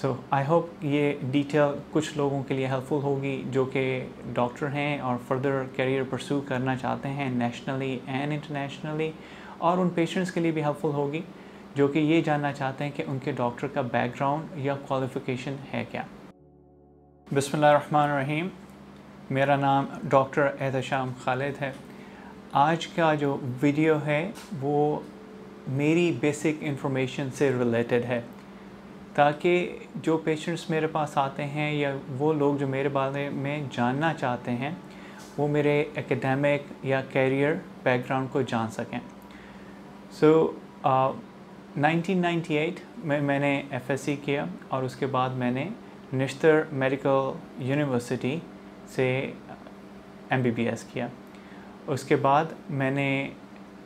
So I hope ये detail कुछ लोगों के लिए हेल्पफुल होगी जो कि डॉक्टर हैं और फर्दर करियर परसू करना चाहते हैं नेशनली एंड इंटरनेशनली और उन पेशेंट्स के लिए भी हेल्पफुल होगी जो कि ये जानना चाहते हैं कि उनके डॉक्टर का बैकग्राउंड या क्वालिफ़िकेशन है क्या। बिसमीम मेरा नाम डॉक्टर एहतशाम खालिद है। आज का जो वीडियो है वो मेरी बेसिक इंफॉर्मेशन से रिलेटेड है। ताकि जो पेशेंट्स मेरे पास आते हैं या वो लोग जो मेरे बारे में जानना चाहते हैं वो मेरे एकेडमिक या कैरियर बैकग्राउंड को जान सकें। सो so, uh, 1998 में मैंने एफएससी किया और उसके बाद मैंने निश्तर मेडिकल यूनिवर्सिटी से एमबीबीएस किया। उसके बाद मैंने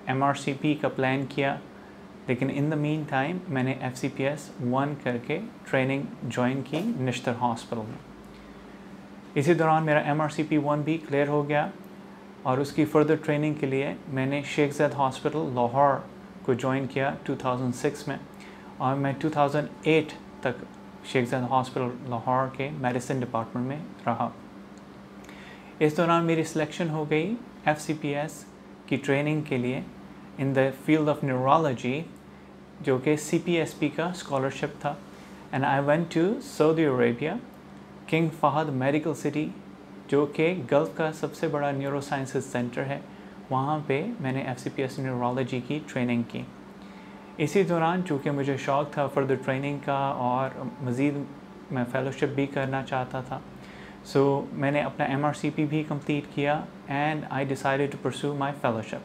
एमआरसीपी का प्लान किया। लेकिन इन द मीन टाइम मैंने F C P S one करके ट्रेनिंग ज्वाइन की निश्तर हॉस्पिटल में। इसी दौरान मेरा M R C P one भी क्लियर हो गया और उसकी फर्दर ट्रेनिंग के लिए मैंने शेख जैद हॉस्पिटल लाहौर को ज्वाइन किया 2006 में और मैं 2008 तक शेख जैद हॉस्पिटल लाहौर के मेडिसिन डिपार्टमेंट में रहा। इस दौरान मेरी सिलेक्शन हो गई एस की ट्रेनिंग के लिए। In the field of neurology जो कि सी पी एस पी का स्कॉलरशिप था। And I went to Saudi Arabia King Fahad medical city जो कि गल्फ़ का सबसे बड़ा न्यूरो साइंसेज सेंटर है। वहाँ पे मैंने F C P S neurology की ट्रेनिंग की। इसी दौरान चूँकि मुझे शौक़ था फर्दर ट्रेनिंग का और मज़ीद मैं फ़ेलोशिप भी करना चाहता था। सो so, मैंने अपना एम आर सी पी भी कंप्लीट किया and I decided to pursue my fellowship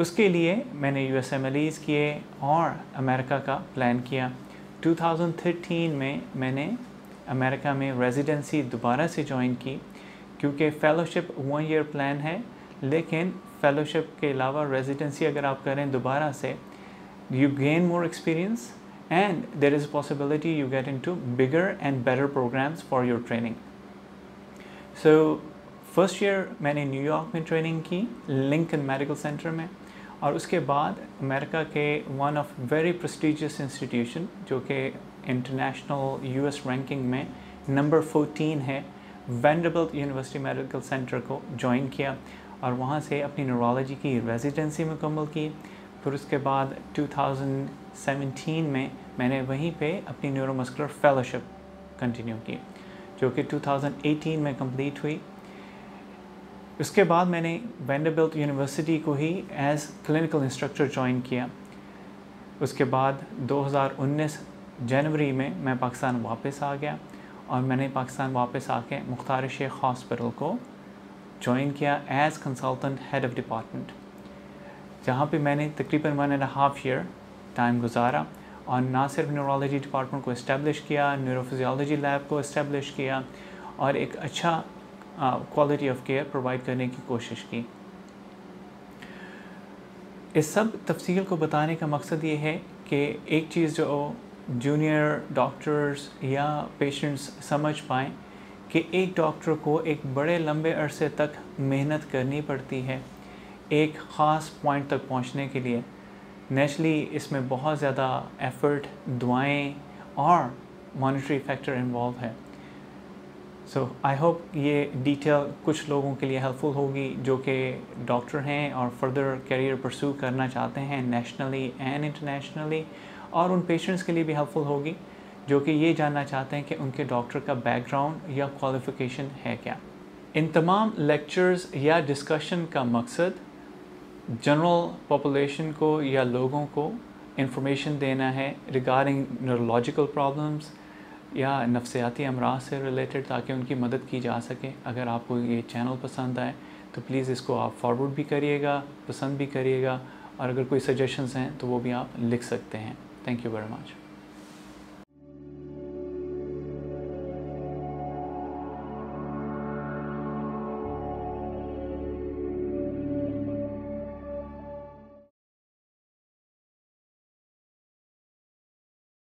उसके लिए मैंने यू एस किए और अमेरिका का प्लान किया। 2013 में मैंने अमेरिका में रेजिडेंसी दोबारा से ज्वाइन की, क्योंकि फ़ेलोशिप वन ईयर प्लान है, लेकिन फ़ेलोशिप के अलावा रेजिडेंसी अगर आप करें दोबारा से you gain more experience and there is possibility you get in to bigger and better programs for your training so first year मैंने न्यूयॉर्क में ट्रेनिंग की लिंकन मेडिकल सेंटर में। और उसके बाद अमेरिका के one of very prestigious institution जो कि इंटरनेशनल यूएस रैंकिंग में नंबर 14 है वेंडरबल्ट यूनिवर्सिटी मेडिकल सेंटर को ज्वाइन किया और वहाँ से अपनी न्यूरोलॉजी की रेजिडेंसी मुकम्मल की। फिर उसके बाद 2017 में मैंने वहीं पे अपनी न्यूरोमस्कुलर फेलोशिप कंटिन्यू की, जो कि 2018 में कंप्लीट हुई। उसके बाद मैंने वेंडरबिल्ट यूनिवर्सिटी को ही एज क्लिनिकल इंस्ट्रक्टर ज्वाइन किया। उसके बाद 2019 जनवरी में मैं पाकिस्तान वापस आ गया और मैंने पाकिस्तान वापस आके मुख्तार शेख हॉस्पिटल को ज्वाइन किया as consultant head of department जहाँ पे मैंने तकरीबन one and half year time गुजारा और ना सिर्फ़ न्यूरोलॉजी डिपार्टमेंट को इस्टेब्लिश किया न्यूरोफिजियोलॉजी लैब को इस्टेब्लिश किया और एक अच्छा क्वालिटी ऑफ़ केयर प्रोवाइड करने की कोशिश की। इस सब तफसील को बताने का मकसद ये है कि एक चीज़ जो जूनियर डॉक्टर्स या पेशेंट्स समझ पाएँ कि एक डॉक्टर को एक बड़े लंबे अरसे तक मेहनत करनी पड़ती है, एक ख़ास पॉइंट तक पहुँचने के लिए। नेचुरली इसमें बहुत ज़्यादा एफ़र्ट दुआएँ और मॉनिटरी फैक्टर इन्वॉल्व है। सो आई होप ये डिटेल कुछ लोगों के लिए हेल्पफुल होगी जो कि डॉक्टर हैं और फर्दर करियर परसू करना चाहते हैं नेशनली एंड इंटरनेशनली और उन पेशेंट्स के लिए भी हेल्पफुल होगी जो कि ये जानना चाहते हैं कि उनके डॉक्टर का बैकग्राउंड या क्वालिफ़िकेशन है क्या। इन तमाम लेक्चर्स या डिस्कशन का मकसद जनरल पॉपुलेशन को या लोगों को इंफॉर्मेशन देना है रिगार्डिंग न्यूरोलॉजिकल प्रॉब्लम्स या नफसियाती अमराज से रिलेटेड ताकि उनकी मदद की जा सके। अगर आपको ये चैनल पसंद आए तो प्लीज़ इसको आप फॉरवर्ड भी करिएगा, पसंद भी करिएगा, और अगर कोई सजेशंस हैं तो वो भी आप लिख सकते हैं। Thank you very much